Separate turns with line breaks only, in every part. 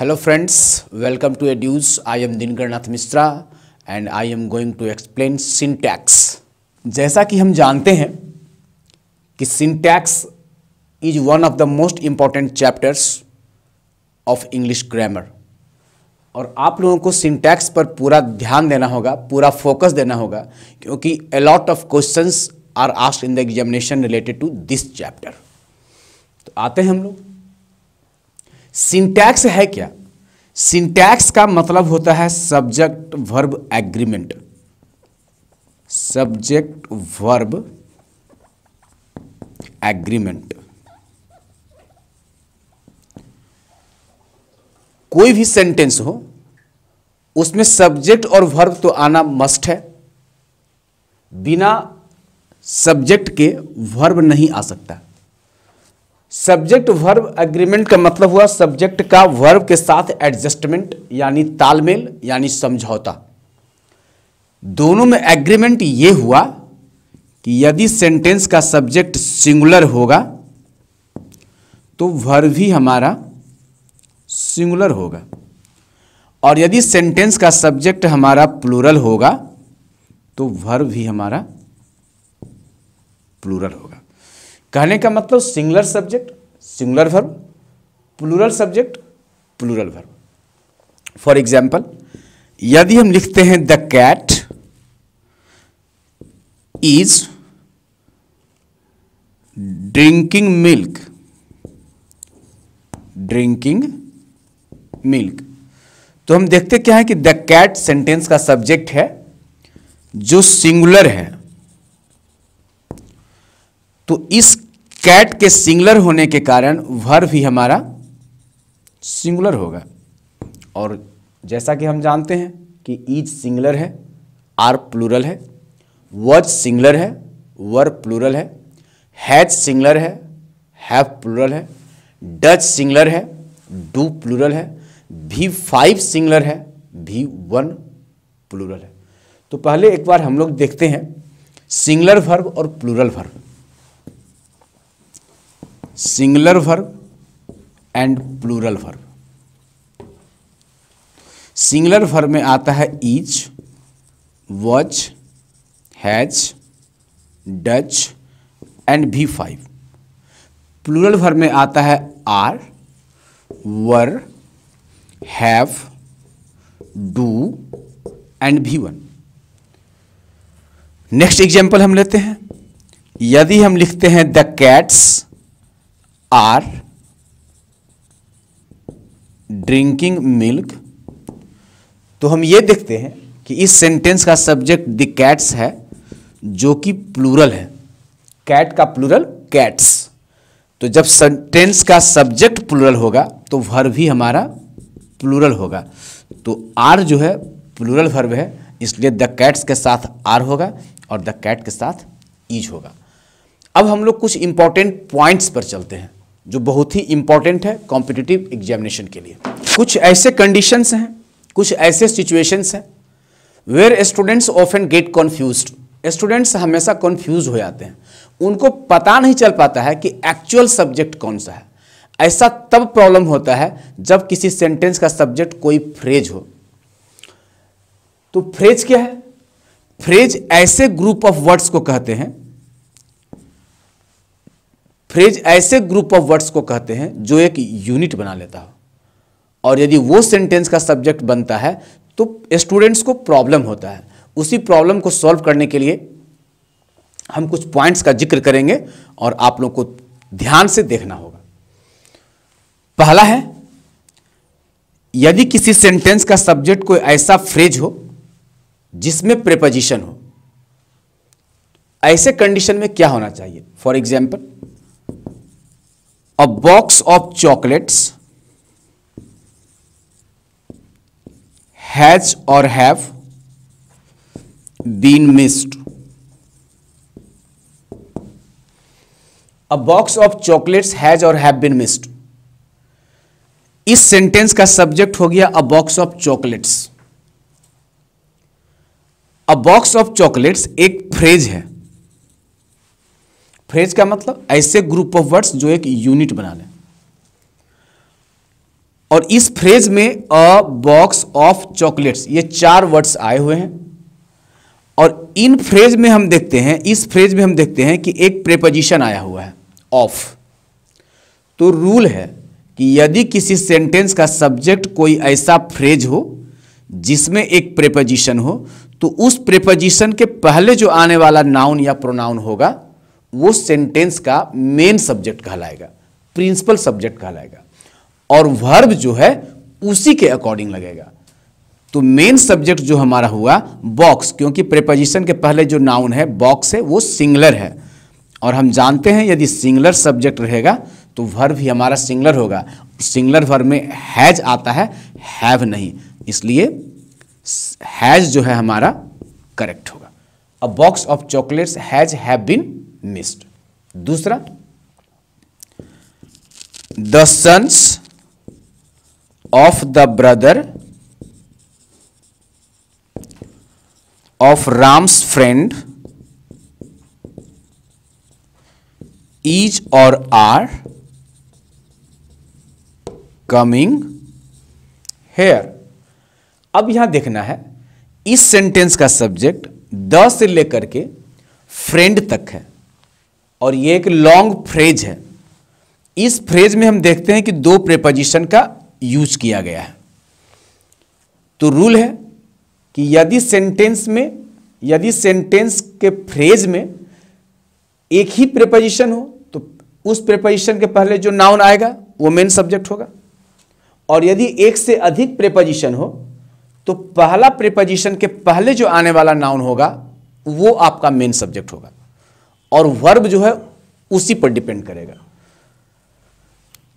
Hello friends welcome to a dues I am Dinkarnath Mishra and I am going to explain syntax जैसा कि हम जानते हैं कि syntax is one of the most important chapters of English grammar और आप लोगों को सिंटैक्स पर पूरा ध्यान देना होगा, पूरा फोकस देना होगा, क्योंकि a lot of question are asked in the examination related to this chapter तो आते हैं हम लोग। सिंटैक्स है क्या? सिंटैक्स का मतलब होता है subject verb agreement subject verb agreement कोई भी सेंटेंस हो, उसमें सब्जेक्ट और वर्ब तो आना मस्ट है। बिना सब्जेक्ट के वर्ब नहीं आ सकता। सब्जेक्ट वर्ब एग्रीमेंट का मतलब हुआ सब्जेक्ट का वर्ब के साथ एडजस्टमेंट यानी तालमेल, यानी समझौता। दोनों में एग्रीमेंट ये हुआ कि यदि सेंटेंस का सब्जेक्ट सिंगुलर होगा तो वर्ब भी हमारा सिंगुलर होगा। और यदि सेंटेंस का सब्जेक्ट हमारा प्लूरल होगा तो वर्ब भी हमारा प्लूरल होगा। कहने का मतलब singular subject singular verb plural subject plural verb for example यदि हम लिखते हैं the cat is drinking milk drinking milk तो हम देखते क्या है कि द कैट सेंटेंस का सब्जेक्ट है जो सिंगुलर है। तो इस कैट के सिंगुलर होने के कारण वर्ब भी हमारा सिंगुलर होगा। और जैसा कि हम जानते हैं कि ईज सिंगुलर है आर प्लूरल है वज सिंगुलर है वर प्लूरल है हैज़ सिंगुलर है हैव प्लूरल है डच सिंगुलर है डू प्लूरल है, भी फाइव सिंगुलर है, भी वन प्लूरल है। तो पहले एक बार हम लोग देखते हैं सिंगुलर वर्ब और plural verb singular verb and plural verb singular verb में आता है is was has does and V five plural verb में आता है are were have do and V one next example हम लेते हैं. यदि हम लिखते हैं the cats are drinking milk तो हम ये देखते हैं कि इस सेंटेंस का सब्जेक्ट द कैट्स है, जो कि प्लूरल है। कैट का प्लूरल कैट्स तो जब सेंटेंस का सब्जेक्ट प्लूरल होगा तो वर्ब भी हमारा प्लूरल होगा। तो आर जो है प्लूरल वर्ब है, इसलिए द कैट्स के साथ आर होगा और द कैट के साथ ईज होगा। अब हम लोग कुछ इंपॉर्टेंट पॉइंट्स पर चलते हैं। जो बहुत ही इंपॉर्टेंट है कॉम्पिटिटिव एग्जामिनेशन के लिए। कुछ ऐसे कंडीशंस हैं, कुछ ऐसे सिचुएशंस हैं where students often get confuse students हमेशा कन्फ्यूज़ हो जाते हैं। उनको पता नहीं चल पाता है कि एक्चुअल सब्जेक्ट कौन सा है। ऐसा तब प्रॉब्लम होता है जब किसी सेंटेंस का सब्जेक्ट कोई फ्रेज हो। तो फ्रेज क्या है? फ्रेज ऐसे ग्रुप ऑफ़ वर्ड्स को कहते हैं फ्रेज ऐसे ग्रुप ऑफ़ वर्ड्स को कहते हैं जो एक यूनिट बना लेता हो। और यदि वो सेंटेंस का सब्जेक्ट बनता है तो स्टूडेंट्स को प्रॉब्लम होता है। उसी प्रॉब्लम को सॉल्व करने के लिए हम कुछ पॉइंट्स का ज़िक्र करेंगे और आप लोग को ध्यान से देखना होगा। पहला है, यदि किसी सेंटेंस का सब्जेक्ट कोई ऐसा फ्रेज हो जिसमें प्रेपोजिशन हो, ऐसे कंडीशन में क्या होना चाहिए? For example a box of chocolates has और have been missed a box of chocolates has और हैव बीन मिस्ड इस सेंटेंस का सब्जेक्ट हो गया a box of chocolates a box of chocolates एक फ्रेज है। फ्रेज का मतलब ऐसे ग्रुप ऑफ़ वर्ड्स जो एक यूनिट बना लें। और इस फ्रेज में अ बॉक्स ऑफ़ चॉकलेट्स ये चार वर्ड्स आए हुए हैं। और इन फ्रेज में हम देखते हैं, इस फ्रेज में हम देखते हैं कि एक प्रेपोजिशन आया हुआ है ऑफ़ तो रूल है कि यदि किसी सेंटेंस का सब्जेक्ट कोई ऐसा फ्रेज हो, जिसमें एक प्रेपोजिशन हो तो उस प्रेपोजिशन के पहले जो आने वाला नाउन या प्रोनाउन होगा वो सेंटेंस का मेन सब्जेक्ट कहलाएगा प्रिंसिपल सब्जेक्ट कहलाएगा, और वर्ब जो है उसी के अकॉर्डिंग लगेगा। तो मेन सब्जेक्ट जो हमारा हुआ बॉक्स क्योंकि प्रेपोजिशन के पहले जो नाउन है बॉक्स है, वो सिंगलर है। और हम जानते हैं यदि सिंगलर सब्जेक्ट रहेगा तो वर्ब भी हमारा सिंगलर होगा। सिंगलर वर्ब में हैज़ आता है हैव नहीं। इसलिए हैज़ जो है हमारा करेक्ट होगा। A box of chocolates has have been missed दूसरा the sons of the brother of Ram's friend is और आर कमिंग हेयर अब यहाँ देखना है, इस सेंटेंस का सब्जेक्ट द से लेकर के फ्रेंड तक है। और ये एक लॉन्ग फ्रेज है। इस फ्रेज में हम देखते हैं कि दो प्रेपोजिशन का यूज़ किया गया है। तो रूल है कि यदि सेंटेंस में, यदि सेंटेंस के फ्रेज में एक ही प्रेपोजिशन हो तो उस प्रेपोजिशन के पहले जो नाउन आएगा, वो मेन सब्जेक्ट होगा। और यदि एक से अधिक प्रेपोजिशन हो तो पहला प्रेपोजिशन के पहले जो आने वाला नाउन होगा, वो आपका मेन सब्जेक्ट होगा। और वर्ब जो है, उसी पर डिपेंड करेगा।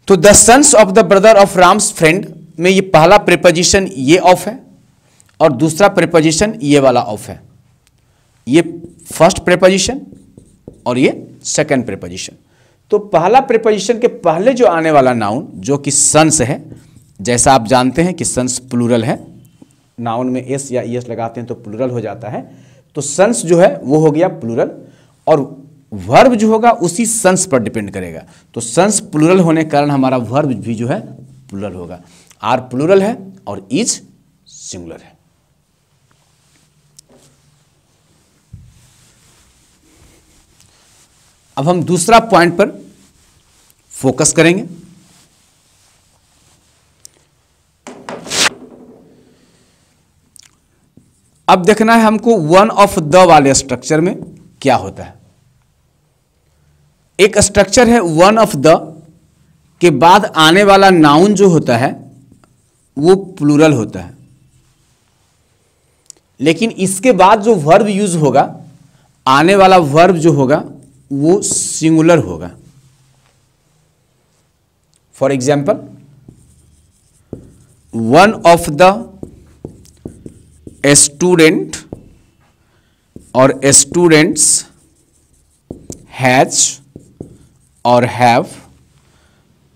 तो the sons of the brother of Ram's friend में ये पहला प्रेपोजिशन ये ऑफ़ है, और दूसरा प्रेपोजिशन ये वाला ऑफ़ है। ये फ़र्स्ट प्रेपोजिशन और ये सेकंड प्रेपोजिशन तो पहला प्रेपोजिशन के पहले जो आने वाला नाउन जो कि सन्स है, जैसा आप जानते हैं कि सन्स प्लूरल है नाउन में एस या एस लगाते हैं तो प्लूरल हो जाता है। तो सन्स जो है, वो हो गया प्लूरल और वर्ब जो होगा उसी सन्स पर डिपेंड करेगा। तो सन्स प्लूरल होने के कारण हमारा वर्ब भी जो है प्लूरल होगा। आर प्लूरल है और इज़ सिंगुलर है। अब हम दूसरा पॉइंट पर फोकस करेंगे। अब देखना है हमको वन ऑफ़ द वाले स्ट्रक्चर में क्या होता है। एक स्ट्रक्चर है वन ऑफ़ द के बाद आने वाला नाउन जो होता है, वो प्लूरल होता है। लेकिन इसके बाद जो वर्ब यूज़ होगा, आने वाला वर्ब जो होगा, वो सिंगुलर होगा। For example one of the student और स्टूडेंट्स हैज़ और have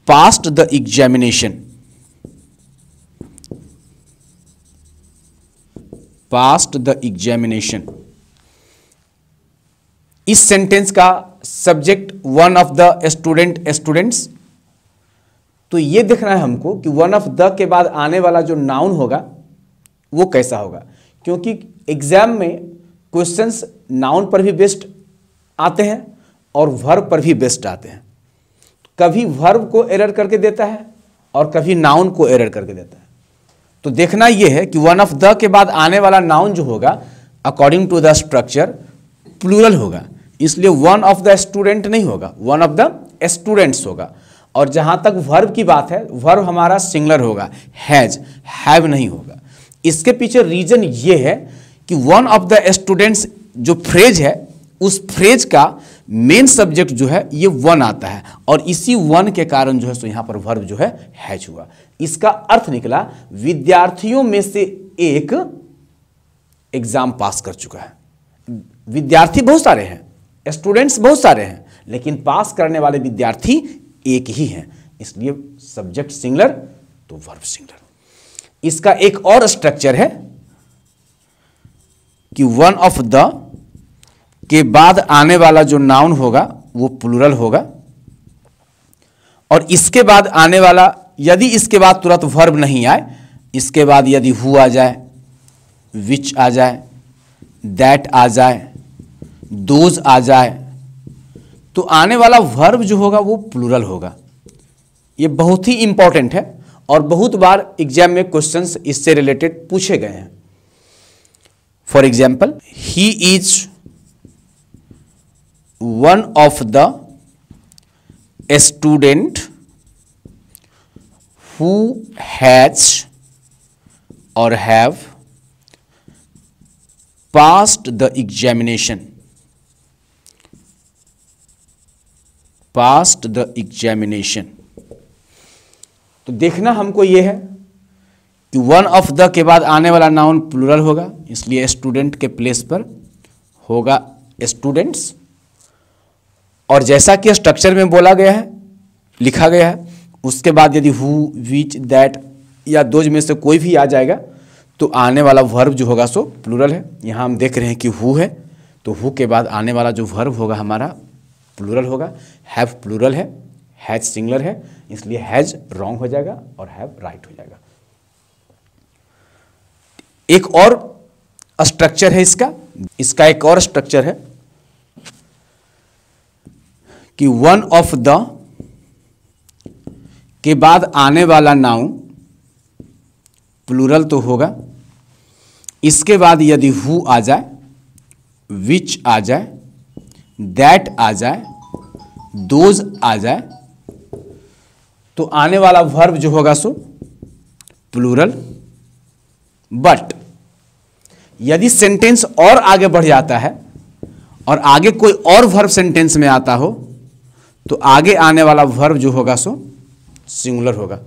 passed the examination passed the examination इस सेंटेंस का subject one of the student students तो ये देखना है हमको कि वन ऑफ़ द के बाद आने वाला जो नाउन होगा, वो कैसा होगा? क्योंकि एग्ज़ाम में क्वेश्चंस नाउन पर भी बेस्ट आते हैं और वर्ब पर भी बेस्ट आते हैं। कभी वर्ब को एरर करके देता है और कभी नाउन को एरर करके देता है। तो देखना यह है कि वन ऑफ़ द के बाद आने वाला नाउन जो होगा according to the structure plural होगा। इसलिए वन ऑफ़ द स्टूडेंट नहीं होगा वन ऑफ़ द स्टूडेंट्स होगा। और जहाँ तक वर्ब की बात है वर्ब हमारा सिंगलर होगा हैज़ हैव नहीं होगा। इसके पीछे रीजन ये है कि वन ऑफ़ द स्टूडेंट्स जो फ्रेज है उस फ्रेज का मेन सब्जेक्ट जो है, ये वन आता है। और इसी वन के कारण जो है, सो यहाँ पर वर्ब जो है हैज़ हुआ। इसका अर्थ निकला, विद्यार्थियों में से एक एग्ज़ाम पास कर चुका है। विद्यार्थी बहुत सारे हैं स्टूडेंट्स बहुत सारे हैं, लेकिन पास करने वाले विद्यार्थी एक ही हैं। इसलिए सब्जेक्ट सिंगलर तो वर्ब सिंगलर इसका एक और स्ट्रक्चर है कि वन ऑफ़ द के बाद आने वाला जो नाउन होगा, वो प्लूरल होगा। और इसके बाद आने वाला, यदि इसके बाद तुरंत वर्ब नहीं आए, इसके बाद यदि हु आ जाए विच आ जाए दैट आ जाए दोज आ जाए तो आने वाला वर्ब जो होगा, वो प्लूरल होगा। ये बहुत ही इंपॉर्टेंट है और बहुत बार एग्ज़ाम में क्वेश्चंस इससे रिलेटेड पूछे गए हैं। For example he is one of the student who has और have passed the examination passed the examination तो देखना हमको ये है कि वन ऑफ़ द के बाद आने वाला नाउन प्लूरल होगा, इसलिए स्टूडेंट के प्लेस पर होगा स्टूडेंट्स और जैसा कि स्ट्रक्चर में बोला गया है, लिखा गया है, उसके बाद यदि हु विच दैट या दोज में से कोई भी आ जाएगा तो आने वाला वर्ब जो होगा सो प्लूरल है। यहाँ हम देख रहे हैं कि हु है तो हु के बाद आने वाला जो वर्ब होगा हमारा प्लूरल होगा। हैव प्लूरल है हैज़ सिंगलर है, इसलिए हैज़ रॉन्ग हो जाएगा और हैव राइट right हो जाएगा। एक और स्ट्रक्चर है इसका इसका एक और स्ट्रक्चर है। कि वन ऑफ़ द के बाद आने वाला नाउन प्लूरल तो होगा। इसके बाद यदि हु आ जाए विच आ जाए दैट आ जाए दोज आ जाए तो आने वाला वर्ब जो होगा सो प्लूरल बट यदि सेंटेंस और आगे बढ़ जाता है, और आगे कोई और वर्ब सेंटेंस में आता हो तो आगे आने वाला वर्ब जो होगा सो सिंगुलर होगा।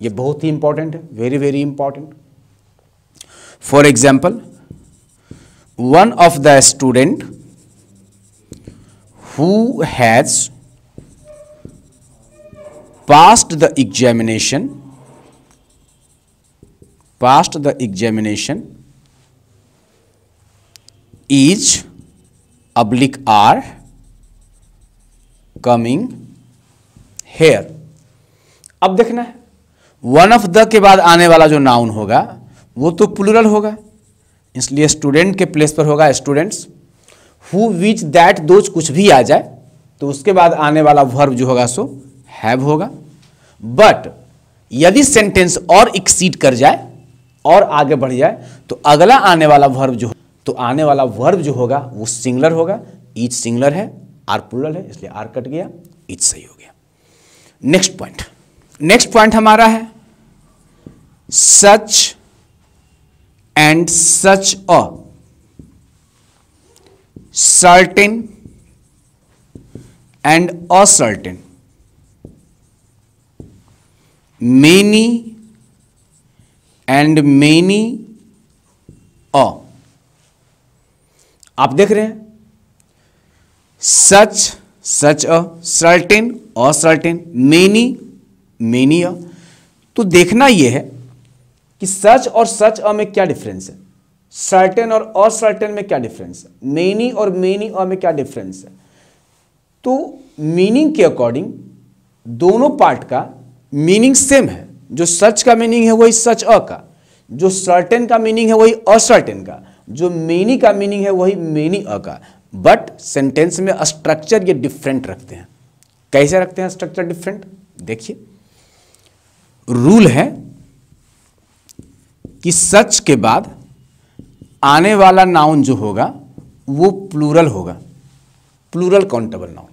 ये बहुत ही इंपॉर्टेंट है very very important for example one of the student who has passed the examination, passed the examination is oblique are coming here अब देखना है। वन ऑफ़ द के बाद आने वाला जो नाउन होगा, वो तो प्लूरल होगा। इसलिए स्टूडेंट के प्लेस पर होगा students who which that those कुछ भी आ जाए तो उसके बाद आने वाला वर्ब जो होगा सो हैव होगा। बट यदि सेंटेंस और एक्सीड कर जाए, और आगे बढ़ जाए तो अगला आने वाला वर्ब जो तो आने वाला वर्ब जो होगा, वो सिंगलर होगा। ईच सिंगलर है। आर प्लूरल है, इसलिए आर कट गया ईच सही हो गया। नेक्स्ट पॉइंट नेक्स्ट पॉइंट हमारा है such and such a certain and a certain many and many a आप देख रहे हैं such such a certain a certain many many a तो देखना यह है कि सच और सच अ में क्या डिफरेंस है? सर्टेन और असर्टेन में क्या डिफरेंस है? मेनी और मेनी अ में क्या डिफरेंस है? तो मीनिंग के अकॉर्डिंग दोनों पार्ट का मीनिंग सेम है। जो सच का मीनिंग है, वही सच अ का। जो सर्टेन का मीनिंग है, वही असर्टेन का। जो मेनी का मीनिंग है, वही मेनी अ का। बट सेंटेंस में स्ट्रक्चर ये डिफरेंट रखते हैं। कैसे रखते हैं स्ट्रक्चर डिफरेंट देखिए। रूल है कि सच के बाद आने वाला नाउन जो होगा, वो प्लूरल होगा। Plural countable noun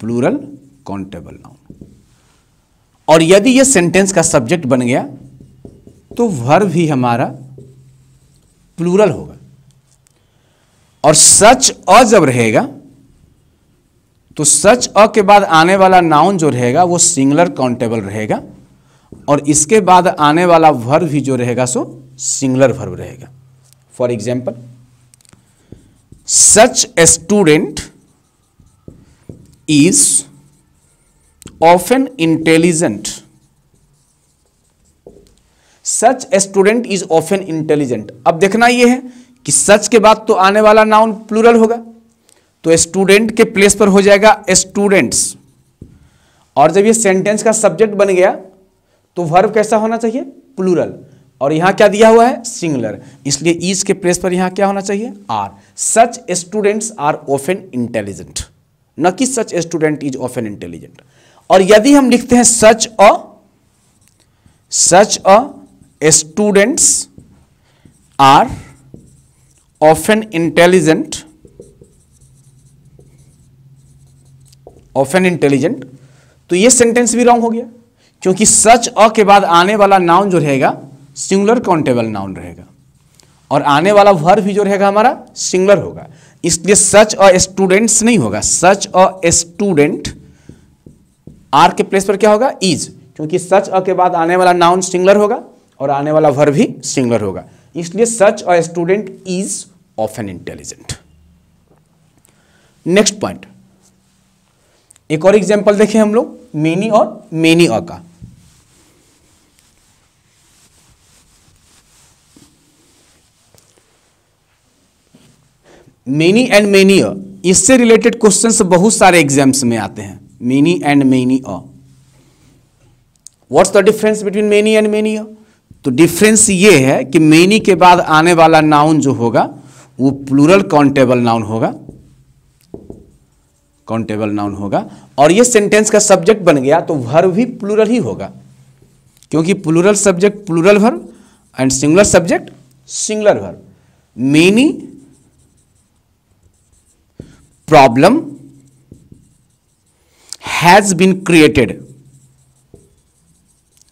plural countable noun और यदि ये सेंटेंस का सब्जेक्ट बन गया तो वर्ब भी हमारा प्लूरल होगा। और सच अ जब रहेगा तो सच अ के बाद आने वाला नाउन जो रहेगा, वो सिंगुलर काउंटेबल रहेगा। और इसके बाद आने वाला वर्ब भी जो रहेगा, सो सिंगुलर वर्ब रहेगा। For example such a student is often intelligent such a student is often intelligent अब देखना यह है कि सच के बाद तो आने वाला नाउन प्लूरल होगा तो स्टूडेंट के प्लेस पर हो जाएगा स्टूडेंट्स और जब ये सेंटेंस का सब्जेक्ट बन गया तो वर्ब कैसा होना चाहिए? प्लूरल और यहाँ क्या दिया हुआ है? सिंगुलर इसलिए ईज के प्लेस पर यहाँ क्या होना चाहिए? Are such students are often intelligent न कि such student is often intelligent और यदि हम लिखते हैं such a such a students are often intelligent often intelligent तो ये सेंटेंस भी रॉन्ग हो गया। क्योंकि सच अ के बाद आने वाला नाउन जो रहेगा सिंगुलर काउंटेबल नाउन रहेगा। और आने वाला वर्ब भी जो रहेगा हमारा सिंगुलर होगा। इसलिए सच अ स्टूडेंट्स नहीं होगा। सच अ स्टूडेंट आर के प्लेस पर क्या होगा? इज़ क्योंकि सच अ के बाद आने वाला नाउन सिंगुलर होगा और आने वाला वर्ब भी सिंगुलर होगा। इसलिए such a student is often intelligent next point एक और एग्जांपल देखें हम लोग मेनी और मेनी अ का. मेनी एंड मेनी अ इससे रिलेटेड क्वेश्चंस बहुत सारे एग्ज़ाम्स में आते हैं. Many and many a what's the difference between many and many a तो डिफरेंस ये है कि मेनी के बाद आने वाला नाउन जो होगा, वो प्लूरल काउंटेबल नाउन होगा। काउंटेबल नाउन होगा। और ये सेंटेंस का सब्जेक्ट बन गया तो वर्ब भी प्लूरल ही होगा। क्योंकि plural subject plural verb and singular subject singular verb many problem has been created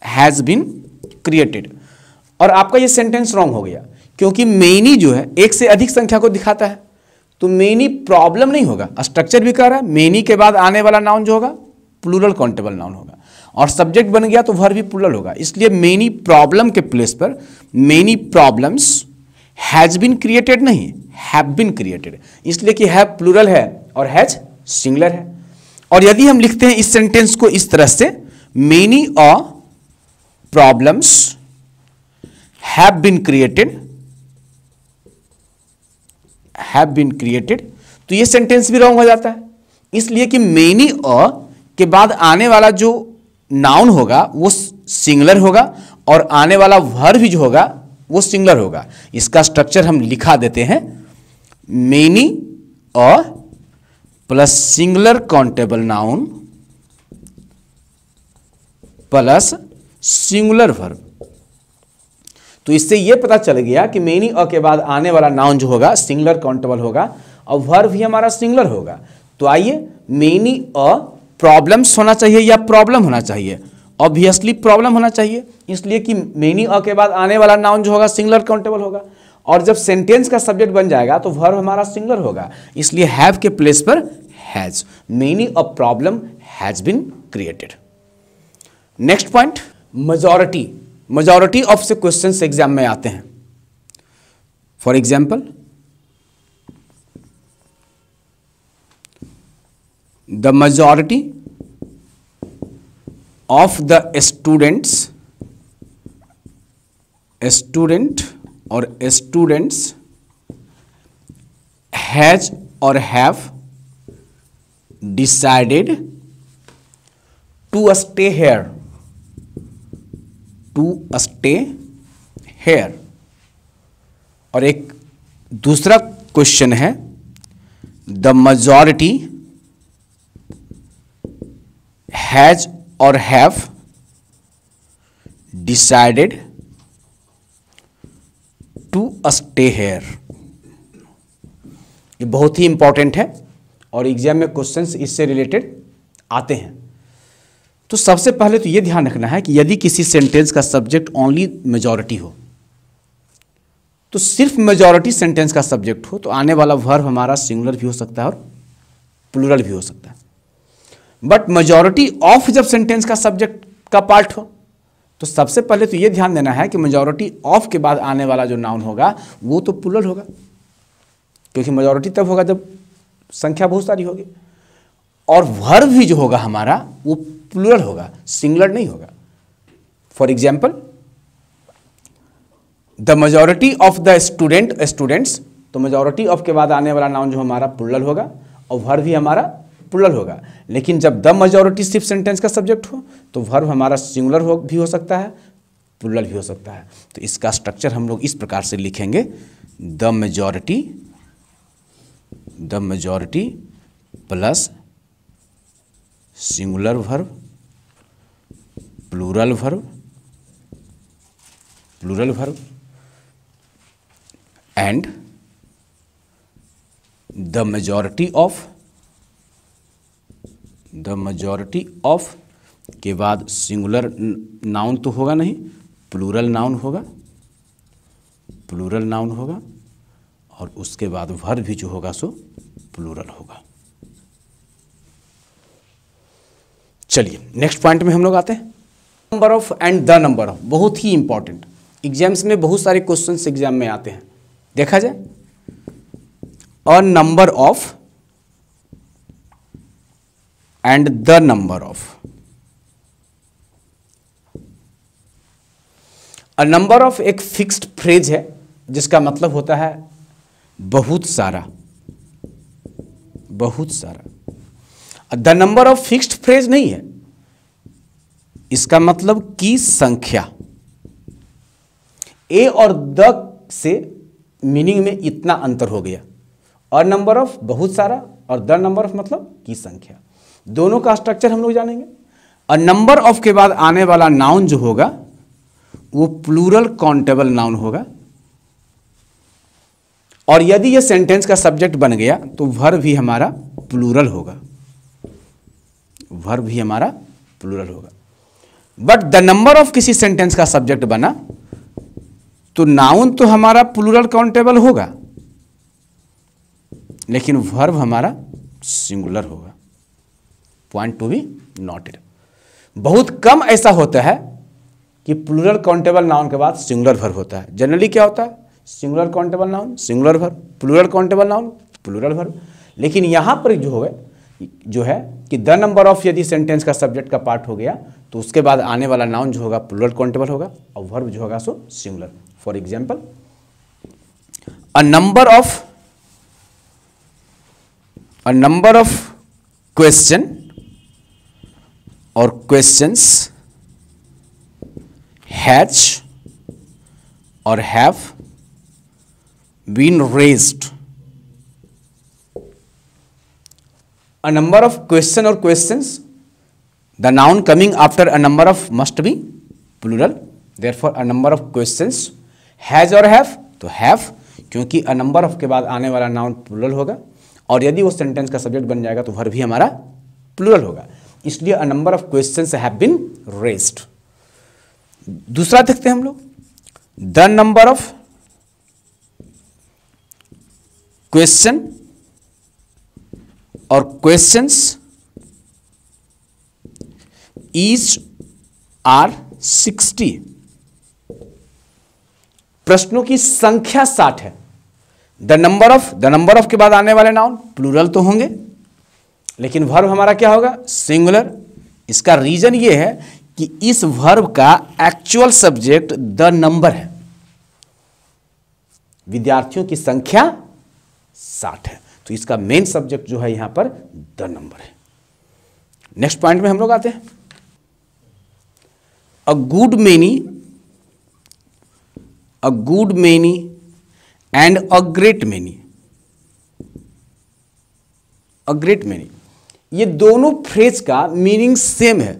has been created और आपका ये सेंटेंस रॉन्ग हो गया। क्योंकि मेनी जो है, एक से अधिक संख्या को दिखाता है। तो मेनी प्रॉब्लम नहीं होगा। स्ट्रक्चर भी कह रहा है, मेनी के बाद आने वाला नाउन जो होगा प्लूरल काउंटेबल नाउन होगा। और सब्जेक्ट बन गया तो भर भी प्लूरल होगा। इसलिए मेनी प्रॉब्लम के प्लेस पर many problems has been created नहीं हैव बीन क्रिएटेड इसलिए कि हैव प्लूरल है और हैज़ सिंगुलर है। और यदि हम लिखते हैं इस सेंटेंस को इस तरह से, many a problems have been created have been created तो ये सेंटेंस भी रॉन्ग हो जाता है। इसलिए कि मेनी अ के बाद आने वाला जो नाउन होगा, वो सिंगुलर होगा और आने वाला वर्ब जो होगा, वो सिंगलर होगा। इसका स्ट्रक्चर हम लिखा देते हैं। Many a plus singular countable noun plus singular verb तो इससे यह पता चल गया कि मेनी अ के बाद आने वाला नाउन जो होगा, सिंगुलर काउंटेबल होगा और वर्ब भी हमारा सिंगुलर होगा। तो आइए, मेनी अ प्रॉब्लम्स होना चाहिए या प्रॉब्लम होना चाहिए? ऑब्वियसली प्रॉब्लम होना चाहिए, इसलिए कि मेनी अ के बाद आने वाला नाउन जो होगा, सिंगुलर काउंटेबल होगा। और जब सेंटेंस का सब्जेक्ट बन जाएगा तो वर्ब हमारा सिंगुलर होगा। इसलिए हैव के प्लेस पर has many a problem has been created next point majority majority of से क्वेश्चन एग्ज़ाम में आते हैं। For example the majority of the students student और स्टूडेंट्स हैज़ और have decided to stay here to stay here और एक दूसरा question है द मजॉरिटी हैज़ और have decided to stay here ये बहुत ही इंपॉर्टेंट है और एग्ज़ाम में क्वेश्चंस इससे रिलेटेड आते हैं। तो सबसे पहले तो ये ध्यान रखना है कि यदि किसी सेंटेंस का सब्जेक्ट ओनली मेजॉरिटी हो तो सिर्फ़ मेजॉरिटी सेंटेंस का सब्जेक्ट हो तो आने वाला वर्ब हमारा सिंगुलर भी हो सकता है और प्लूरल भी हो सकता है। बट मेजॉरिटी ऑफ़ जब सेंटेंस का सब्जेक्ट का पार्ट हो तो सबसे पहले तो ये ध्यान देना है कि मेजॉरिटी ऑफ़ के बाद आने वाला जो नाउन होगा, वो तो प्लूरल होगा। क्योंकि मेजॉरिटी तब होगा जब संख्या बहुत सारी होगी। और वर्ब भी जो होगा हमारा, वो प्लूरल होगा सिंगुलर नहीं होगा। For example the majority of the student students तो मेजोरिटी ऑफ़ के बाद आने वाला नाउन जो हमारा प्लूरल होगा, और वर्ब भी हमारा प्लूरल होगा। लेकिन जब द मेजोरिटी सिर्फ़ सेंटेंस का सब्जेक्ट हो तो वर्ब हमारा सिंगुलर हो, भी हो सकता है प्लूरल भी हो सकता है। तो इसका स्ट्रक्चर हम लोग इस प्रकार से लिखेंगे। The majority the majority plus singular verb plural verb plural verb and the majority of the majority of के बाद सिंगुलर नाउन तो होगा नहीं प्लूरल नाउन होगा। प्लूरल नाउन होगा और उसके बाद भर भी जो होगा सो प्लूरल होगा। चलिए नेक्स्ट पॉइंट में हम लोग आते हैं। Number of and the number of बहुत ही इंपॉर्टेंट एग्ज़ाम्स में बहुत सारे क्वेश्चंस एग्ज़ाम में आते हैं. देखा जाए? A number of and the number of a number of एक फिक्स्ड फ्रेज है, जिसका मतलब होता है बहुत सारा. बहुत सारा. The number of fixed phrase नहीं है. इसका मतलब की संख्या। ए और द से मीनिंग में इतना अंतर हो गया। और नंबर ऑफ़ बहुत सारा और द नंबर ऑफ़ मतलब की संख्या। दोनों का स्ट्रक्चर हम लोग जानेंगे। और नंबर ऑफ़ के बाद आने वाला नाउन जो होगा, वो प्लूरल काउंटेबल नाउन होगा। और यदि ये सेंटेंस का सब्जेक्ट बन गया तो भर भी हमारा प्लूरल होगा। भर भी हमारा प्लूरल होगा। बट द नंबर ऑफ़ किसी सेंटेंस का सब्जेक्ट बना तो नाउन तो हमारा प्लूरल काउंटेबल होगा। लेकिन वर्ब हमारा सिंगुलर होगा। पॉइंट टू बी नोटेड बहुत कम ऐसा होता है कि प्लूरल काउंटेबल नाउन के बाद सिंगुलर वर्ब होता है। जनरली क्या होता है? Singular countable noun singular verb plural countable noun plural verb लेकिन यहाँ पर जो है जो है कि द नंबर ऑफ़ यदि सेंटेंस का सब्जेक्ट का पार्ट हो गया तो उसके बाद आने वाला नाउन जो होगा प्लूरल काउंटेबल होगा और वर्ब जो होगा, so singular for example a number of a number of question और क्वेश्चंस हैच और have been raised. A number of question or questions the noun coming after a number of must be plural therefore a number of questions has or have तो have क्योंकि a number of के बाद आने वाला noun plural होगा और यदि वो सेंटेंस का सब्जेक्ट बन जाएगा तो भर भी हमारा प्लूरल होगा इसलिए a number of questions have been raised दूसरा देखते हैं हम लोग द नंबर ऑफ़ क्वेश्चन और क्वेश्चंस ईच आर सिक्सटी प्रश्नों की संख्या साठ है। The number of the number of के बाद आने वाले नाउन प्लूरल तो होंगे। लेकिन वर्ब हमारा क्या होगा? सिंगुलर इसका रीजन ये है कि इस वर्ब का एक्चुअल सब्जेक्ट द नंबर है। विद्यार्थियों की संख्या साठ है। तो इसका मेन सब्जेक्ट जो है यहाँ पर द नंबर है। नेक्स्ट पॉइंट में हम लोग आते हैं। A good many a good many and a great many a great many ये दोनों फ्रेज का मीनिंग सेम है।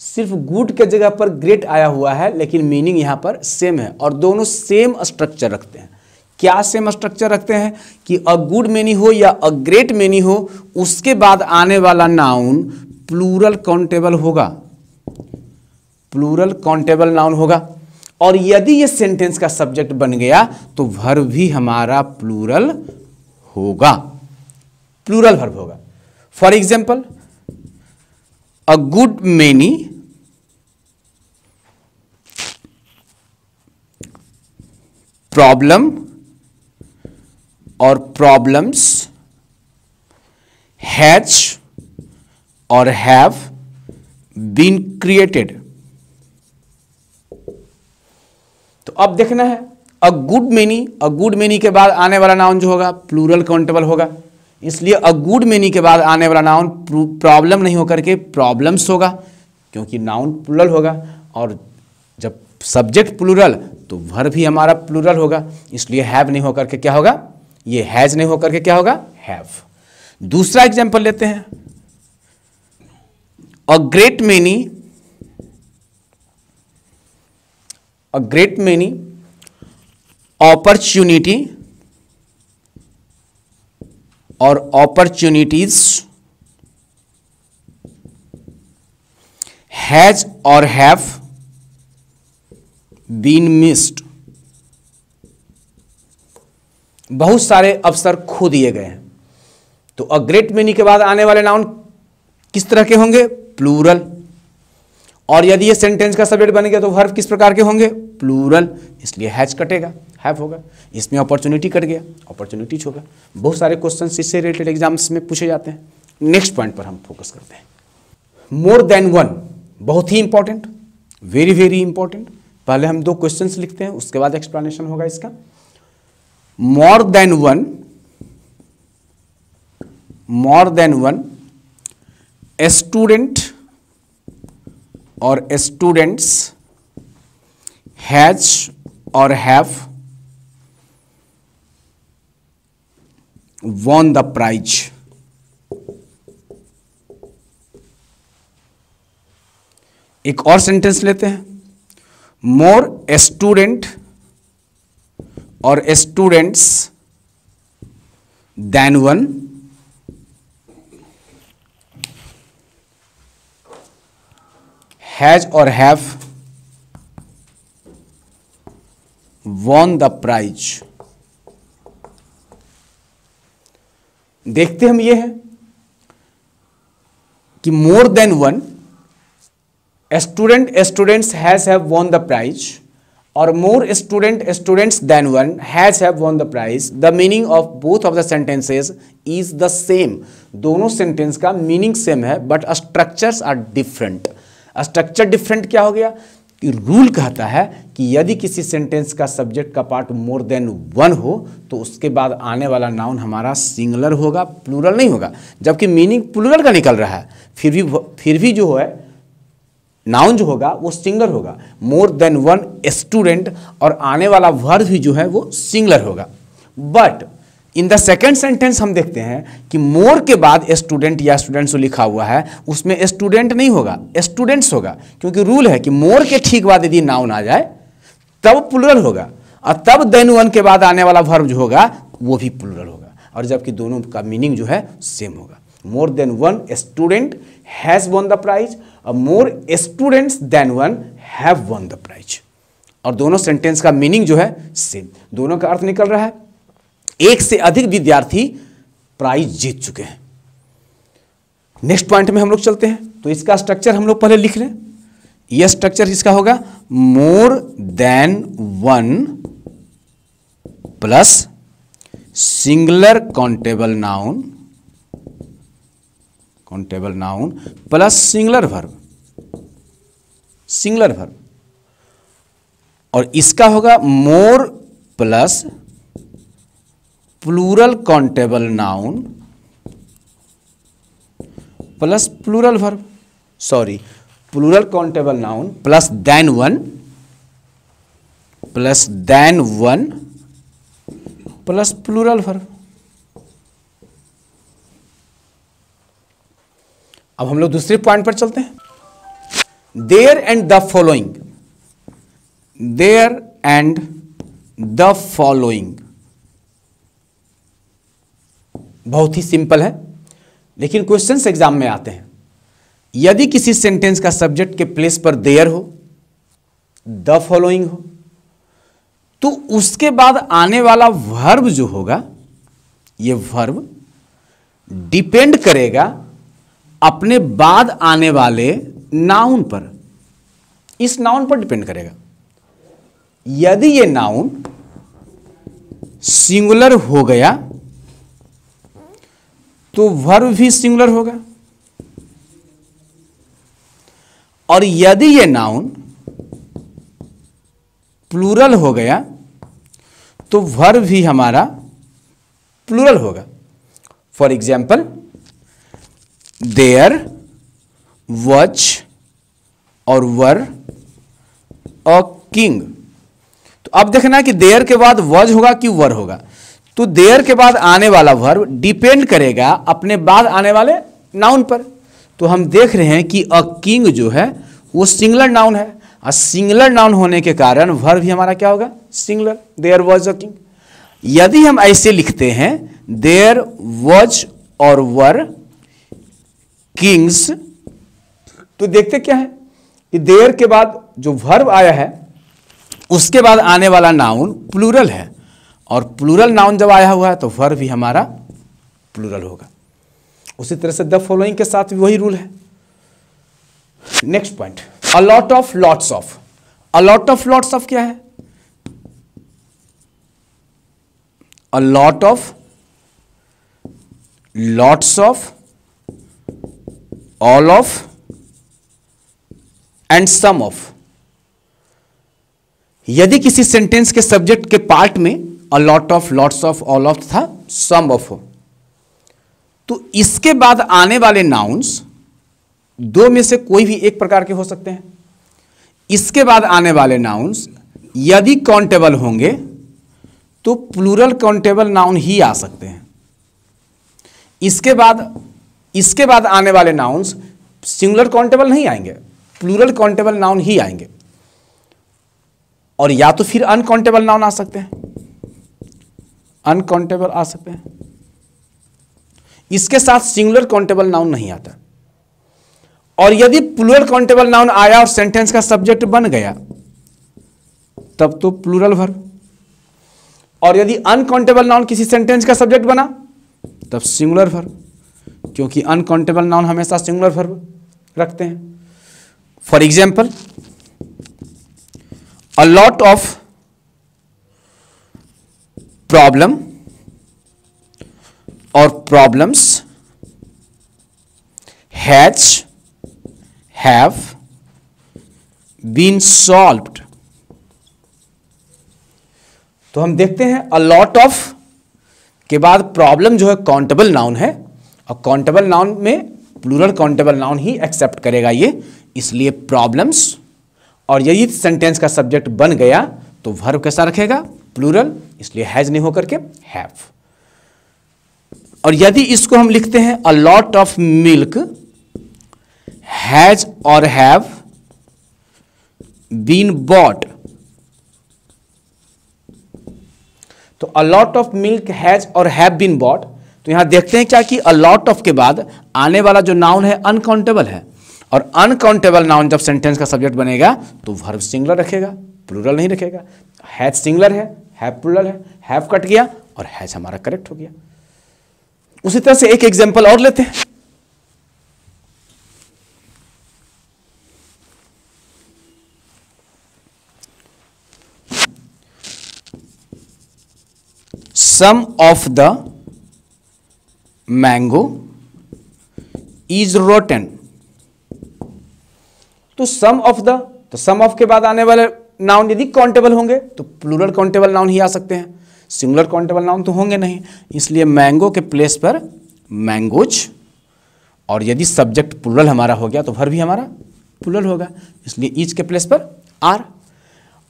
सिर्फ़ गुड के जगह पर ग्रेट आया हुआ है, लेकिन मीनिंग यहाँ पर सेम है और दोनों सेम स्ट्रक्चर रखते हैं। क्या सेम स्ट्रक्चर रखते हैं? कि अ गुड मेनी हो या अ ग्रेट मेनी हो, उसके बाद आने वाला नाउन प्लूरल काउंटेबल होगा। प्लूरल काउंटेबल नाउन होगा। और यदि ये सेंटेंस का सब्जेक्ट बन गया तो वर्ब भी हमारा प्लूरल होगा। प्लूरल वर्ब होगा। For example a good many problem और प्रॉब्लम्स हैज़ और हैव बीन क्रिएटेड तो अब देखना है a good many a good many के बाद आने वाला नाउन जो होगा प्लूरल काउंटेबल होगा। इसलिए अ गुड मीनिंग के बाद आने वाला नाउन प्रॉब्लम नहीं होकर के प्रॉब्लम्स होगा, क्योंकि नाउन प्लूरल होगा और जब सब्जेक्ट प्लूरल तो भर भी हमारा प्लूरल होगा, इसलिए हैव नहीं होकर के क्या होगा? ये हैज़ नहीं होकर के क्या होगा? हैव दूसरा एग्ज़ाम्पल लेते हैं। A great many a great many opportunity और ऑपरचुनिटीज हैज़ और हैव बीन मिस्ड बहुत सारे अवसर खो दिए गए हैं। तो अ ग्रेट मेनी के बाद आने वाले नाउन किस तरह के होंगे? प्लूरल। और यदि ये सेंटेंस का सब्जेक्ट बन गया तो वर्ब किस प्रकार के होंगे? प्लूरल। इसलिए हैच कटेगा, हैव होगा। इसमें अपॉर्चुनिटी कट गया अपॉर्चुनिटीज़ होगा बहुत सारे क्वेश्चन इससे रिलेटेड एग्ज़ाम्स में पूछे जाते हैं। नेक्स्ट पॉइंट पर हम फोकस करते हैं। मोर देन वन बहुत ही इंपॉर्टेंट वेरी वेरी इंपॉर्टेंट पहले हम दो क्वेश्चन लिखते हैं, उसके बाद एक्सप्लेनेशन होगा इसका। More than one more than one student और स्टूडेंट्स हैज़ और हैव won the prize. एक और सेंटेंस लेते हैं। मोर स्टूडेंट और स्टूडेंट्स देन वन हैज़ और हैव वॉन द प्राइज देखते हम ये है कि more than one student students has have won the prize और more student students than one has have won the prize the meaning of both of the sentences is the same दोनों sentence का meaning same है but structures are different structure different क्या हो गया? Rule कहता है कि यदि किसी सेंटेंस का सब्जेक्ट का पार्ट मोर देन वन हो तो उसके बाद आने वाला नाउन हमारा सिंगुलर होगा प्लूरल नहीं होगा। जबकि मीनिंग प्लूरल का निकल रहा है, फिर भी फिर भी जो है नाउन जो होगा, वो सिंगलर होगा। मोर देन वन स्टूडेंट और आने वाला वर्ड भी जो है वो सिंगलर होगा। But in the second sentence हम देखते हैं कि मोर के बाद स्टूडेंट या स्टूडेंट्स जो लिखा हुआ है, उसमें स्टूडेंट नहीं होगा, स्टूडेंट्स होगा। क्योंकि रूल है कि मोर के ठीक बाद यदि नाउन आ जाए, तब प्लूरल होगा। और तब देन वन के बाद आने वाला वर्ब जो होगा, वो भी प्लूरल होगा। और जबकि दोनों का मीनिंग जो है सेम होगा। More than one student has won the prize more students than one have won the prize और दोनों सेंटेंस का मीनिंग जो है सेम दोनों का अर्थ निकल रहा है। एक से अधिक विद्यार्थी प्राइज जीत चुके हैं। नेक्स्ट पॉइंट में हम लोग चलते हैं। तो इसका स्ट्रक्चर हम लोग पहले लिख लें। यह स्ट्रक्चर इसका होगा? More than one plus singular countable noun countable noun plus singular verb singular verb और इसका होगा more plus plural countable noun plus plural verb sorry plural countable noun plus than one plus than one plus plural verb अब हम लोग दूसरे point पर चलते हैं. There and the following there and the following बहुत ही सिंपल है. लेकिन क्वेश्चंस एग्ज़ाम में आते हैं. यदि किसी सेंटेंस का सब्जेक्ट के प्लेस पर देयर हो द फॉलोइंग हो तो उसके बाद आने वाला वर्ब जो होगा, ये वर्ब डिपेंड करेगा अपने बाद आने वाले नाउन पर। इस नाउन पर डिपेंड करेगा। यदि ये नाउन सिंगुलर हो गया तो वर्ब भी सिंगुलर होगा। और यदि ये नाउन प्लूरल हो गया तो वर्ब भी हमारा प्लूरल होगा। फॉर एग्ज़ाम्पल देयर वच और वर अ किंग तो अब देखना कि देयर के बाद वज होगा कि वर होगा। तो देयर के बाद आने वाला वर्ब डिपेंड करेगा अपने बाद आने वाले नाउन पर। तो हम देख रहे हैं कि अ किंग जो है, वो सिंगलर नाउन है। और सिंगलर नाउन होने के कारण वर्ब भी हमारा क्या होगा? Singular there was a king यदि हम ऐसे लिखते हैं देयर वॉज़ और वर किंग्स तो देखते क्या है? कि देयर के बाद जो वर्ब आया है, उसके बाद आने वाला नाउन प्लूरल है। और प्लूरल नाउन जब आया हुआ है तो वर्ब भी हमारा प्लूरल होगा। उसी तरह से द फॉलोइंग के साथ भी वही रूल है। Next point a lot of lots of a lot of lots of क्या है? A lot of lots of all of and some of. यदि किसी सेंटेंस के सब्जेक्ट के पार्ट में a lot of lots of all of था some of हो। तो इसके बाद आने वाले नाउन्स दो में से कोई भी एक प्रकार के हो सकते हैं। इसके बाद आने वाले नाउन्स यदि काउंटेबल होंगे तो प्लूरल काउंटेबल नाउन ही आ सकते हैं। इसके बाद इसके बाद आने वाले नाउन्स सिंगुलर काउंटेबल नहीं आएँगे प्लूरल काउंटेबल नाउन ही आएँगे। और या तो फिर अनकाउंटेबल नाउन आ सकते हैं। अनकाउंटेबल आ सकते हैं। इसके साथ सिंगुलर काउंटेबल नाउन नहीं आता। और यदि प्लूरल काउंटेबल नाउन आया और सेंटेंस का सब्जेक्ट बन गया, तब तो प्लूरल भर और यदि अनकाउंटेबल नाउन किसी सेंटेंस का सब्जेक्ट बना, तब सिंगुलर वर्ब क्योंकि अनकाउंटेबल नाउन हमेशा सिंगुलर वर्ब रखते हैं। For example a lot of problem और problems has have been solved तो हम देखते हैं अ लॉट ऑफ़ के बाद प्रॉब्लम जो है काउंटेबल नाउन है और काउंटेबल नाउन में प्लूरल काउंटेबल नाउन ही एक्सेप्ट करेगा ये, इसलिए प्रॉब्लम्स और यदि सेंटेंस का सब्जेक्ट बन गया तो वर्ब कैसा रखेगा? प्लूरल इसलिए हैज़ नहीं होकर के हैव और यदि इसको हम लिखते हैं a lot of milk has और हैव बीन बॉट तो a lot of milk has और हैव बीन बॉट तो यहाँ देखते हैं क्या कि अलॉट ऑफ़ के बाद आने वाला जो नाउन है अनकाउंटेबल है। और अनकाउंटेबल नाउन जब सेंटेंस का सब्जेक्ट बनेगा तो वर्ब सिंगुलर रखेगा प्लूरल नहीं रखेगा। हैज़ सिंगुलर है हैव प्लूरल है हैव कट गया और हैज़ हमारा करेक्ट हो गया। उसी तरह से एक एग्ज़ाम्पल और लेते हैं। Some of the mango is rotten तो सम ऑफ़ द तो सम ऑफ़ के बाद आने वाले नाउन यदि काउंटेबल होंगे तो प्लूरल काउंटेबल नाउन ही आ सकते हैं। सिंगुलर काउंटेबल नाउन तो होंगे नहीं। इसलिए मैंगो के प्लेस पर मैंगोज और यदि सब्जेक्ट प्लूरल हमारा हो गया तो भर भी हमारा प्लूरल होगा। इसलिए ईज के प्लेस पर आर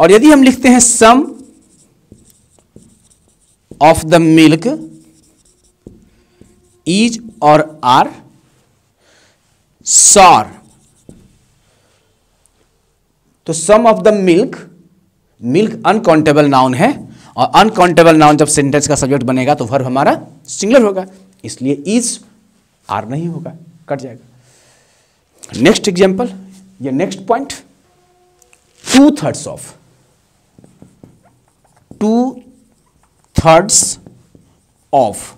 और यदि हम लिखते हैं some of the milk is और आर सॉर तो some of the milk milk uncountable noun है, और अनकाउंटेबल नाउन जब सेंटेंस का सब्जेक्ट बनेगा तो वर्ब हमारा सिंगलर होगा, इसलिए इज़ आर नहीं होगा, कट जाएगा। नेक्स्ट एग्जांपल ये next point two thirds of two thirds of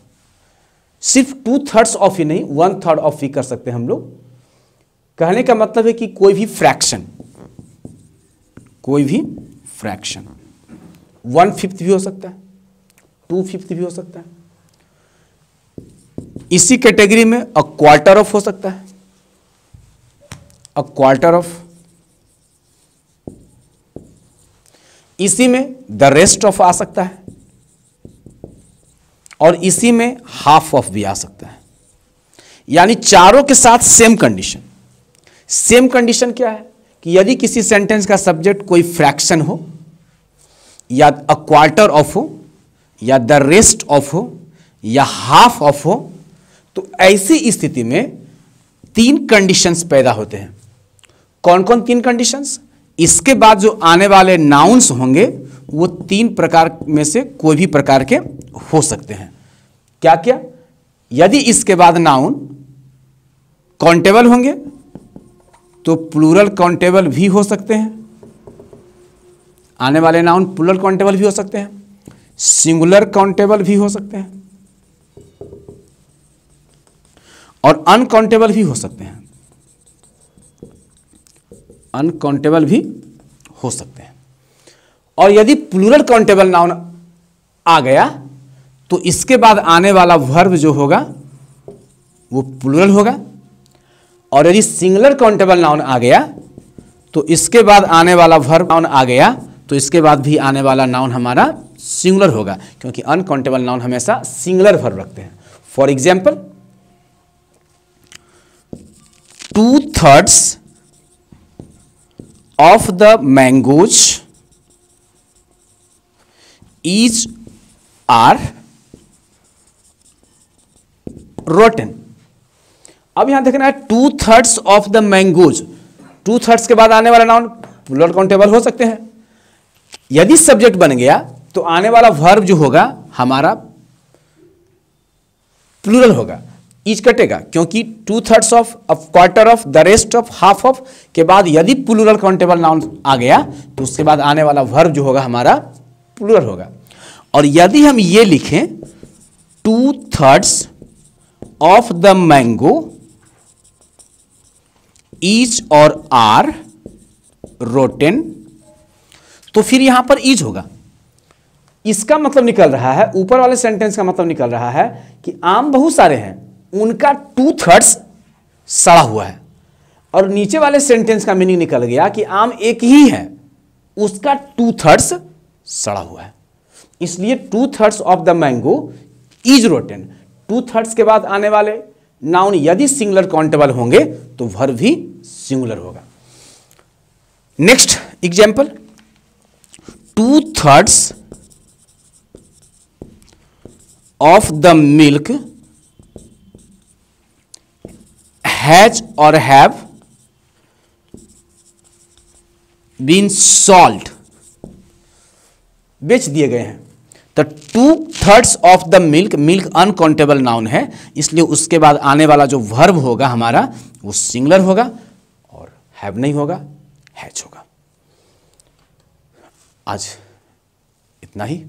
सिर्फ़ टू थर्ड्स ऑफ़ ही नहीं वन थर्ड ऑफ़ ही कर सकते हैं हम लोग। कहने का मतलब है कि कोई भी फ्रैक्शन कोई भी फ्रैक्शन वन फिफ्थ भी हो सकता है टू फिफ्थ भी हो सकता है। इसी कैटेगरी में अ क्वार्टर ऑफ़ हो सकता है। अ क्वार्टर ऑफ़ इसी में द रेस्ट ऑफ़ आ सकता है। और इसी में हाफ़ ऑफ़ भी आ सकता है। यानी चारों के साथ सेम कंडीशन सेम कंडीशन क्या है? कि यदि किसी सेंटेंस का सब्जेक्ट कोई फ्रैक्शन हो, या अ क्वार्टर ऑफ़ हो, या द रेस्ट ऑफ़ हो, या हाफ़ ऑफ़ हो तो ऐसी स्थिति में तीन कंडीशंस पैदा होते हैं। कौन कौन तीन कंडीशंस इसके बाद जो आने वाले नाउन्स होंगे वो तीन प्रकार में से कोई भी प्रकार के हो सकते हैं। क्या क्या यदि इसके बाद नाउन काउंटेबल होंगे तो प्लूरल काउंटेबल भी हो सकते हैं। आने वाले नाउन प्लूरल काउंटेबल भी हो सकते हैं। सिंगुलर काउंटेबल भी हो सकते हैं। और अनकाउंटेबल भी हो सकते हैं। अनकाउंटेबल भी हो सकते हैं। और यदि प्लूरल काउंटेबल नाउन आ गया तो इसके बाद आने वाला वर्ब जो होगा, वो प्लूरल होगा। और यदि सिंगुलर काउंटेबल नाउन आ गया तो इसके बाद आने वाला वर्ब नाउन आ गया तो इसके बाद भी आने वाला नाउन हमारा सिंगुलर होगा, क्योंकि अनकाउंटेबल नाउन हमेशा सिंगुलर वर्ब रखते हैं। For example two thirds of the mangoes is are rotten अब यहाँ देखना है two thirds of the mangoes two thirds के बाद आने वाला नाउन प्लूरल काउंटेबल हो सकते हैं। यदि सब्जेक्ट बन गया तो आने वाला वर्ब जो होगा, हमारा प्लूरल होगा। ईच कटेगा, क्योंकि two thirds of quarter of the rest of half of के बाद यदि प्लूरल काउंटेबल नाउन आ गया तो उसके बाद आने वाला वर्ब जो होगा, हमारा प्लूरल होगा। और यदि हम ये लिखें two thirds of the mango each और आर रोटेन तो फिर यहाँ पर ईज होगा। इसका मतलब निकल रहा है, ऊपर वाले सेंटेंस का मतलब निकल रहा है कि आम बहुत सारे हैं, उनका टू थर्ड्स सड़ा हुआ है। और नीचे वाले सेंटेंस का मीनिंग निकल गया कि आम एक ही है, उसका टू थर्ड्स सड़ा हुआ है। इसलिए two thirds of the mango is rotten two thirds के बाद आने वाले नाउन यदि सिंगुलर काउंटेबल होंगे तो भर भी सिंगुलर होगा। Next example two thirds of the milk has और हैव बीन सॉल्ट बेच दिए गए हैं। तो two thirds of the milk milk uncountable noun है, इसलिए उसके बाद आने वाला जो वर्ब होगा हमारा, वो सिंगुलर होगा और हैव नहीं होगा हैच होगा। आज इतना ही।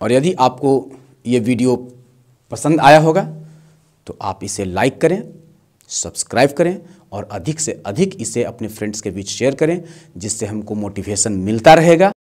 और यदि आपको ये वीडियो पसंद आया होगा तो आप इसे लाइक करें सब्सक्राइब करें और अधिक से अधिक इसे अपने फ्रेंड्स के बीच शेयर करें, जिससे हमको मोटिवेशन मिलता रहेगा।